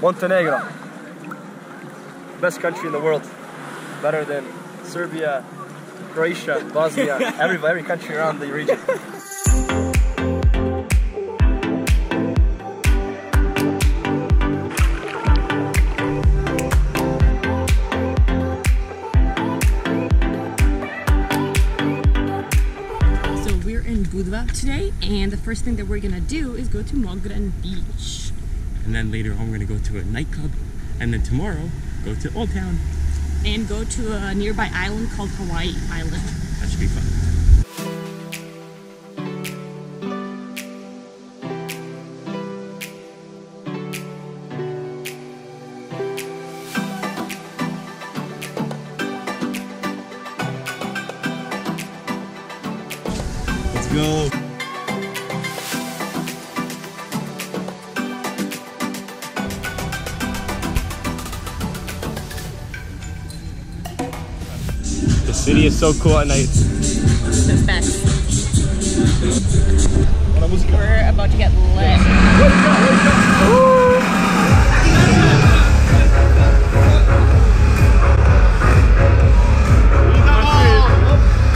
Montenegro. Best country in the world. Better than Serbia, Croatia, Bosnia, every, every country around the region. So we're in Budva today, and the first thing that we're gonna do is go to Mogren Beach. And then later on, we're gonna go to a nightclub. And then tomorrow, go to Old Town. And go to a nearby island called Hawaii Island. That should be fun. Let's go. The city is so cool at night. The best. We're about to get lit.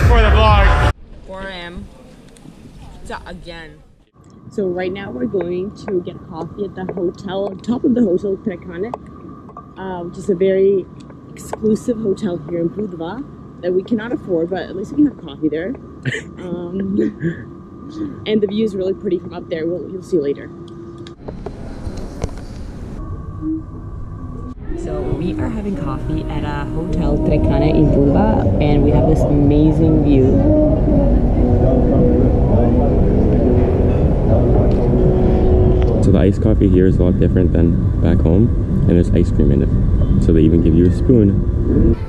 For the vlog. 4 a.m. again. So right now we're going to get coffee at the hotel, top of the hotel Tre Canne, uh, which is a very exclusive hotel here in Budva that we cannot afford, but at least we can have coffee there. Um, and the view is really pretty from up there. We'll, you'll see later. So we are having coffee at a hotel Tre Canne in Budva, and we have this amazing view. So the iced coffee here is a lot different than back home, and there's ice cream in it. So they even give you a spoon.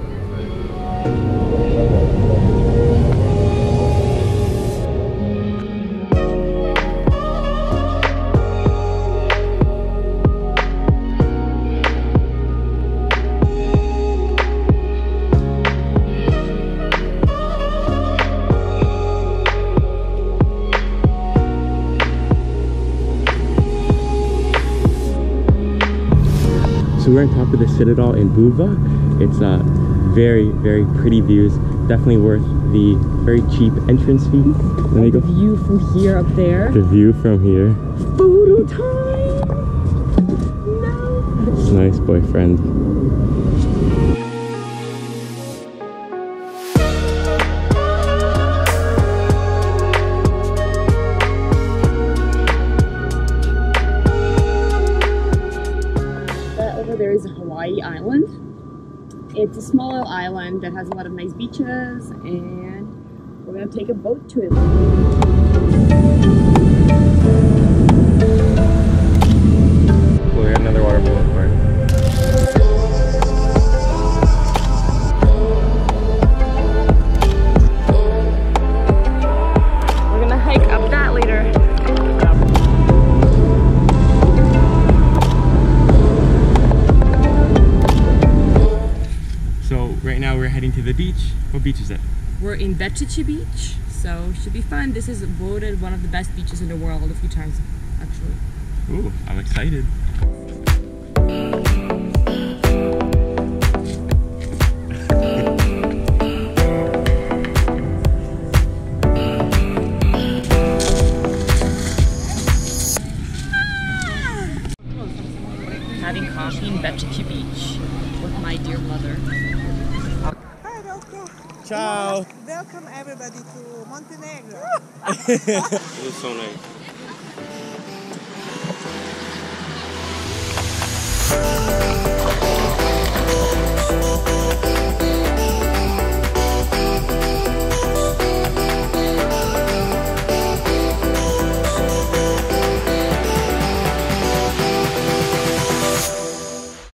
So we're on top of the Citadel in Budva. It's uh, very, very pretty views. Definitely worth the very cheap entrance fee. Let me The go. view from here up there. The view from here. Photo time! No! It's nice, boyfriend. Hawaii Island. It's a small island that has a lot of nice beaches, and we're gonna take a boat to it. Cool, we got another water now we're heading to the beach. What beach is it? We're in Bečići Beach, so should be fun. This is voted one of the best beaches in the world a few times, actually. Ooh, I'm excited. Ah! Having coffee in Bečići Beach with my dear mother. Hi, Ciao. Welcome everybody to Montenegro.